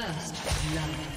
First blood.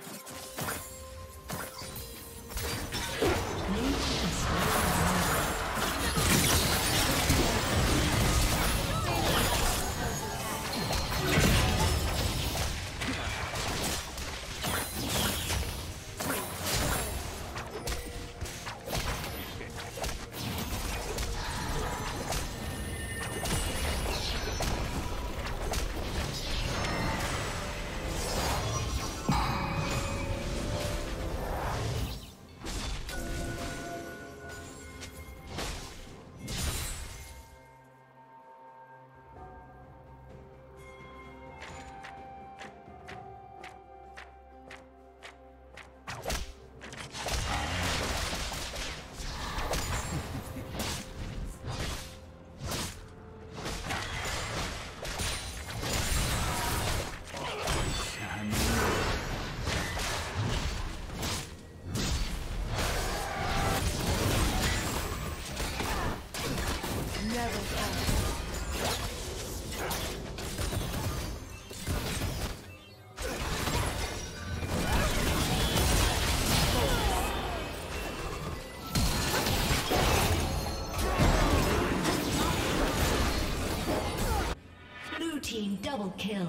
Double kill.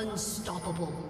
Unstoppable.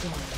destroyed.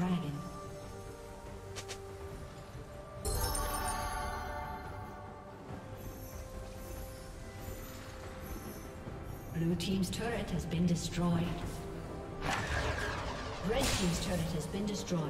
Dragon. Blue Team's turret has been destroyed. Red Team's turret has been destroyed.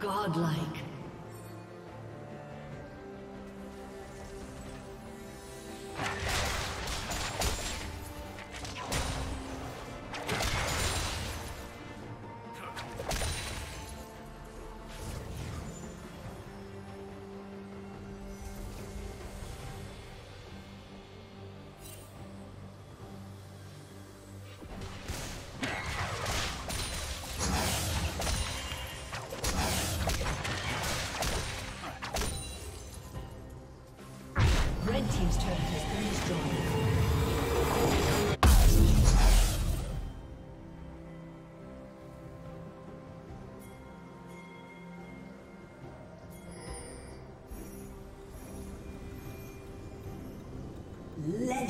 Godlike.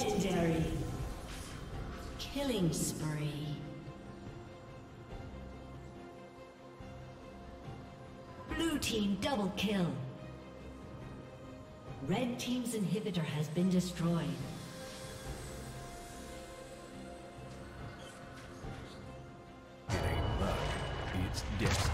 Legendary. Killing spree. Blue team double kill. Red team's inhibitor has been destroyed. It ain't luck, it's destiny.